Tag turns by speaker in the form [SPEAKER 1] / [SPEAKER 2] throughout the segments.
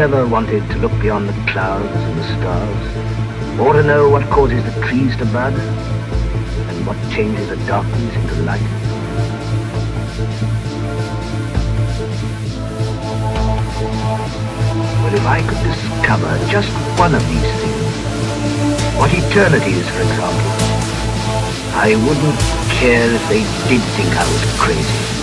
[SPEAKER 1] ever wanted to look beyond the clouds and the stars, or to know what causes the trees to bud, and what changes the darkness into light? Well, if I could discover just one of these things, what eternity is, for example, I wouldn't care if they did think I was crazy.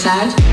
[SPEAKER 2] Suicide.